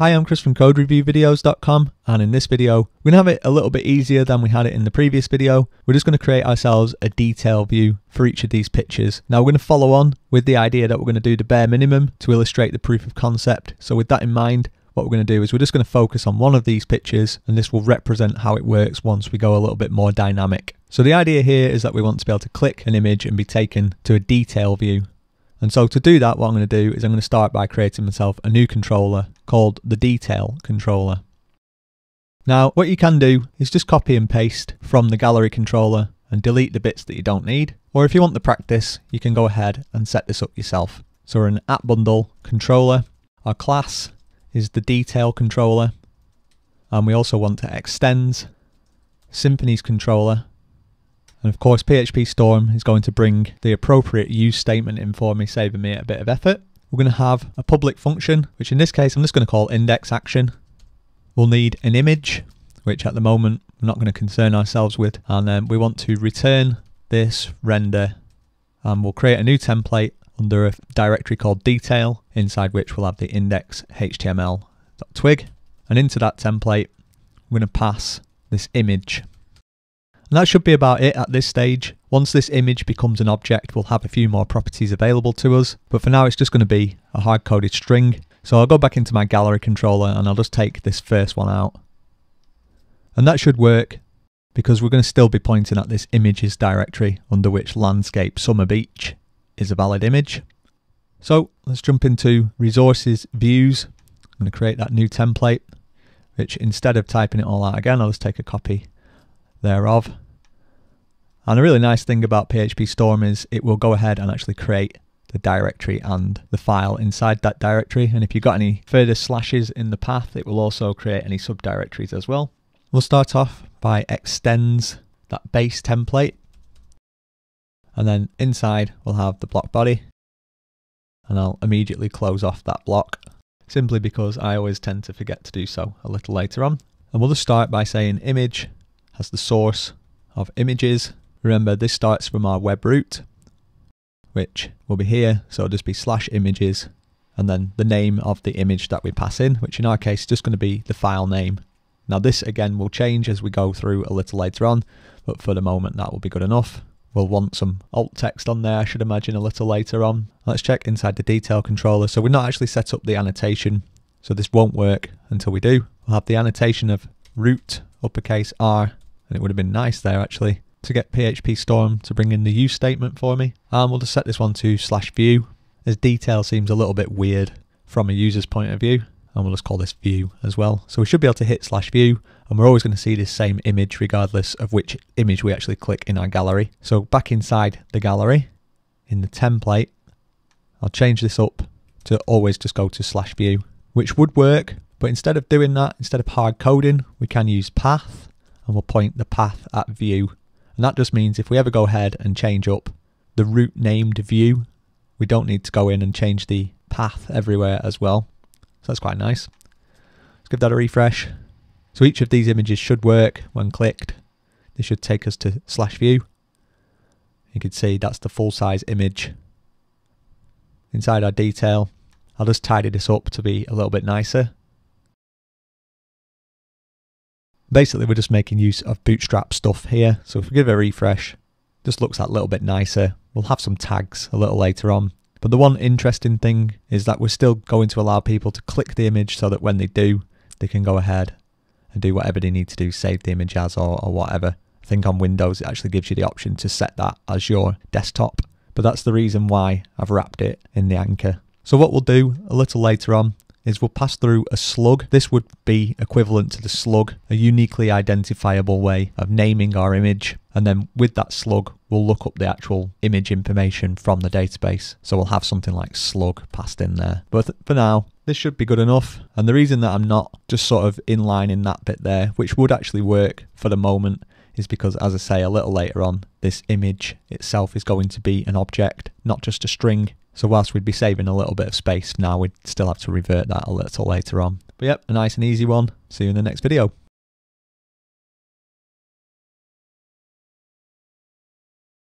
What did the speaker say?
Hi, I'm Chris from CodeReviewVideos.com and in this video we're going to have it a little bit easier than we had it in the previous video. We're just going to create ourselves a detail view for each of these pictures. Now we're going to follow on with the idea that we're going to do the bare minimum to illustrate the proof of concept. So with that in mind, what we're going to do is we're just going to focus on one of these pictures and this will represent how it works once we go a little bit more dynamic. So the idea here is that we want to be able to click an image and be taken to a detail view. And so to do that, what I'm going to do is I'm going to start by creating myself a new controller called the detail controller. Now, what you can do is just copy and paste from the gallery controller and delete the bits that you don't need. Or if you want the practice, you can go ahead and set this up yourself. So we're an app bundle controller. Our class is the detail controller. And we also want to extend Symfony's controller and of course, PhpStorm is going to bring the appropriate use statement in for me, saving me a bit of effort. We're going to have a public function, which in this case, I'm just going to call index action. We'll need an image, which at the moment we're not going to concern ourselves with. And then we want to return this render and we'll create a new template under a directory called detail, inside which we'll have the index html.twig. And into that template, we're going to pass this image and that should be about it at this stage. Once this image becomes an object, we'll have a few more properties available to us. But for now, it's just going to be a hard-coded string. So I'll go back into my gallery controller and I'll just take this first one out. And that should work because we're going to still be pointing at this images directory under which landscape summer beach is a valid image. So let's jump into resources views. I'm going to create that new template, which instead of typing it all out again, I'll just take a copy thereof. And a really nice thing about PhpStorm is it will go ahead and actually create the directory and the file inside that directory. And if you've got any further slashes in the path, it will also create any subdirectories as well. We'll start off by extends that base template. And then inside we'll have the block body. And I'll immediately close off that block simply because I always tend to forget to do so a little later on. And we'll just start by saying image has the source of images. Remember, this starts from our web route, which will be here. So it'll just be slash images and then the name of the image that we pass in, which in our case is just going to be the file name. Now this again will change as we go through a little later on, but for the moment that will be good enough. We'll want some alt text on there, I should imagine a little later on. Let's check inside the detail controller. So we're not actually set up the annotation, so this won't work until we do. We'll have the annotation of root uppercase R and it would have been nice there actually to get PhpStorm to bring in the use statement for me. And we'll just set this one to slash view as detail seems a little bit weird from a user's point of view. And we'll just call this view as well. So we should be able to hit slash view and we're always going to see this same image regardless of which image we actually click in our gallery. So back inside the gallery in the template, I'll change this up to always just go to slash view, which would work. But instead of doing that, instead of hard coding, we can use path and we'll point the path at view. And that just means if we ever go ahead and change up the route named view, we don't need to go in and change the path everywhere as well. So that's quite nice. Let's give that a refresh. So each of these images should work when clicked. This should take us to slash view. You can see that's the full size image. Inside our detail, I'll just tidy this up to be a little bit nicer. Basically, we're just making use of Bootstrap stuff here. So if we give it a refresh, just looks that little bit nicer. We'll have some tags a little later on. But the one interesting thing is that we're still going to allow people to click the image so that when they do, they can go ahead and do whatever they need to do, save the image as or, or whatever. I think on Windows it actually gives you the option to set that as your desktop. But that's the reason why I've wrapped it in the anchor. So what we'll do a little later on is we'll pass through a slug. This would be equivalent to the slug, a uniquely identifiable way of naming our image. And then with that slug, we'll look up the actual image information from the database. So we'll have something like slug passed in there. But for now, this should be good enough. And the reason that I'm not just sort of inlining that bit there, which would actually work for the moment, is because, as I say a little later on, this image itself is going to be an object, not just a string. So whilst we'd be saving a little bit of space now, we'd still have to revert that a little later on. But yep, a nice and easy one. See you in the next video.